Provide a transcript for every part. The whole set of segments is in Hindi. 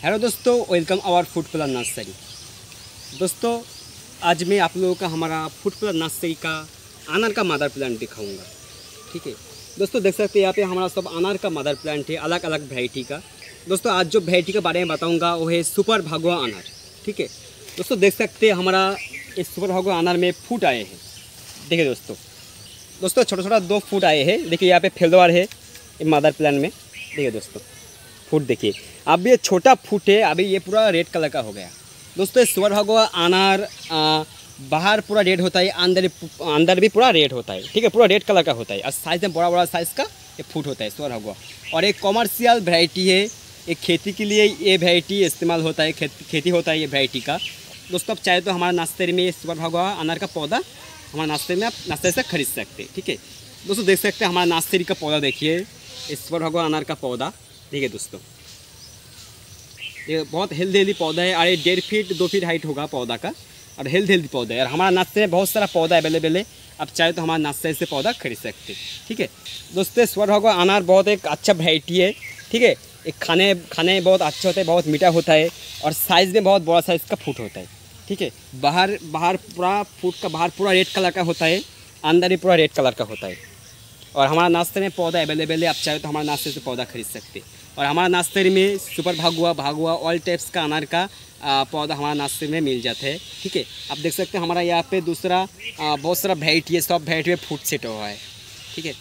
हेलो दोस्तों welcome our food plan nursery दोस्तों, आज मैं आप लोगों का हमारा फ़ूड प्लान नर्सरी का अनार का मदर प्लांट दिखाऊँगा। ठीक है? दोस्तों, देख सकते हैं यहाँ पे हमारा सब अनार का मदर प्लांट है अलग अलग वैरायटी का। दोस्तों, आज जो वैरायटी के बारे में बताऊँगा, वो है सुपर भागवा अनार ठीक है? दोस्तों, देख सकते हैं हमारा इस सुपर भागवा अनार में फूट आए हैं। देखिए दोस्तों दोस्तों छोटा छोटा दो फूट आए हैं। देखिए यहाँ पे फेलवार है मदर प्लान में। देखिए दोस्तों। फूट देखिए। अब ये छोटा फूट है, अभी ये पूरा रेड कलर का हो गया। दोस्तों स्वर भगवा अनार बाहर पूरा रेड होता है, अंदर अंदर भी पूरा रेड होता है। ठीक है, पूरा रेड कलर का होता है। और साइज़ में बड़ा बड़ा साइज़ का ये फूट होता है स्वर भगवा और एक कॉमर्शियल वैरायटी है, एक खेती के लिए ये वैरायटी इस्तेमाल होता है, खेती होता है ये वैरायटी का। दोस्तों, आप चाहे तो हमारा नाश्ते में ये स्वर भगवा अनार का पौधा, हमारे नाश्ते में आप नाश्ते से खरीद सकते हैं, ठीक है? दोस्तों, देख सकते हैं हमारा नाश्ते का पौधा देखिए ईश्वर भगवान अनार का पौधा। ठीक है दोस्तों। ये बहुत हेल्दी हेल्दी पौधा है और ये डेढ़ फीट दो फीट हाइट होगा पौधा का, और हेल्दी हेल्दी पौधा है। और हमारा नाश्ते में बहुत सारा पौधा अवेलेबल है, आप चाहे तो हमारे नाश्ते से पौधा खरीद सकते ठीक है? दोस्तों स्वर भगवान अनार बहुत एक अच्छा वैरायटी है, ठीक है? एक खाने खाने में बहुत अच्छा होता है, बहुत मीठा होता है, और साइज़ में बहुत बड़ा साइज़ का फूट होता है, ठीक है? बाहर बाहर पूरा फूट का, बाहर पूरा रेड कलर का होता है, अंदर ही पूरा रेड कलर का होता है। और हमारा नाश्ते में पौधा अवेलेबल है, आप चाहे तो हमारे नाश्ते से पौधा खरीद सकते और हमारा नाश्ते में सुपर भागुआ भागुआ ऑल टाइप्स का अनार का पौधा हमारा नाश्ते में मिल जाता है, ठीक है? आप देख सकते हैं हमारा यहाँ पे दूसरा बहुत सारा वैरायटी है, सब वैरायटी में फ़ूड सेट हुआ है, ठीक है?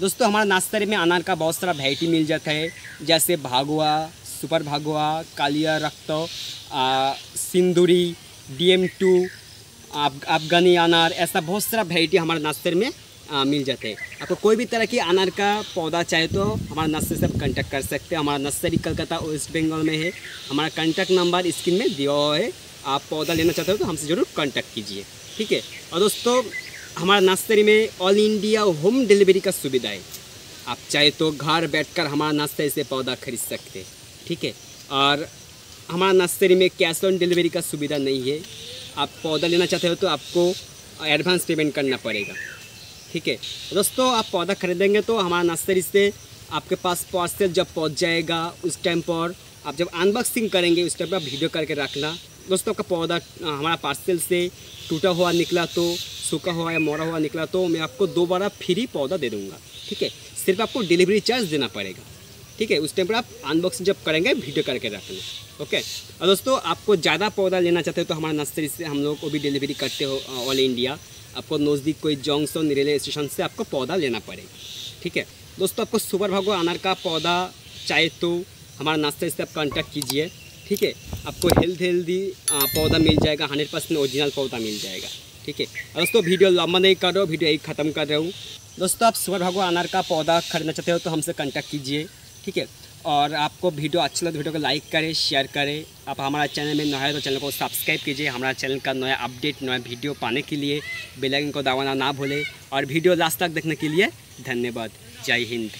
दोस्तों, हमारा नाश्ते में अनार का बहुत सारा वैरायटी मिल जाता है, जैसे भागुआ सुपर भागुआ, कालिया रक्त सिंदूरी डी एम टू अफगानी अनार ऐसा बहुत सारा वेराइटी हमारे नाश्ते में आ, मिल जाते हैं। आपको कोई भी तरह की अनार का पौधा चाहे तो हमारा नर्सरी से आप कॉन्टैक्ट कर सकते हैं। हमारा नर्सरी कलकत्ता वेस्ट बंगाल में है। हमारा कॉन्टैक्ट नंबर स्क्रीन में दिया हुआ है। आप पौधा लेना चाहते हो तो हमसे ज़रूर कॉन्टैक्ट कीजिए। ठीक है? और दोस्तों हमारा नर्सरी में ऑल इंडिया होम डिलीवरी का सुविधा है। आप चाहे तो घर बैठकर हमारा नाश्ते से पौधा खरीद सकते हैं। ठीक है? और हमारा नर्सरी में कैश ऑन डिलीवरी का सुविधा नहीं है। आप पौधा लेना चाहते हो तो आपको एडवांस पेमेंट करना पड़ेगा। ठीक है? दोस्तों, आप पौधा खरीदेंगे तो हमारा नर्सरी से आपके पास पार्सल जब पहुँच जाएगा उस टाइम पर। आप जब अनबॉक्सिंग करेंगे उस टाइम पर आप वीडियो करके रखना। दोस्तों, आपका पौधा, हमारा पार्सल से टूटा हुआ निकला तो सूखा हुआ या मोड़ा हुआ निकला तो मैं आपको दोबारा फ्री पौधा दे दूँगा। ठीक है? सिर्फ़ आपको डिलीवरी चार्ज देना पड़ेगा। ठीक है, उस टाइम पर आप अनबॉक्सिंग जब करेंगे वीडियो करके रखना ओके और दोस्तों, आपको ज़्यादा पौधा लेना चाहते हो तो हमारा नर्सरी से हम लोग को भी डिलीवरी करते हो ऑल इंडिया आपको नज़दीक कोई जंक्शन रेलवे स्टेशन से आपको पौधा लेना पड़ेगा, ठीक है? दोस्तों, आपको सुपर भागो, अनार का पौधा चाहे तो हमारा नर्सरी से आप कॉन्टैक्ट कीजिए, ठीक है? आपको हेल्थ हेल्दी पौधा मिल जाएगा हंड्रेड परसेंट ओरिजिनल पौधा मिल जाएगा, ठीक है? दोस्तों वीडियो लंबा नहीं कर रहे हो वीडियो यही ख़त्म कर रहे हूँ। दोस्तों, आप सुपर भागो, अनार का पौधा खरीदना चाहते हो तो हमसे कॉन्टैक्ट कीजिए। ठीक है? और आपको वीडियो अच्छा लगे वीडियो को लाइक करें शेयर करें। आप हमारा चैनल में नया है तो चैनल को सब्सक्राइब कीजिए। हमारा चैनल का नया अपडेट नया वीडियो पाने के लिए बेल आइकन को दबाना ना भूलें। और वीडियो लास्ट तक देखने के लिए धन्यवाद। जय हिंद।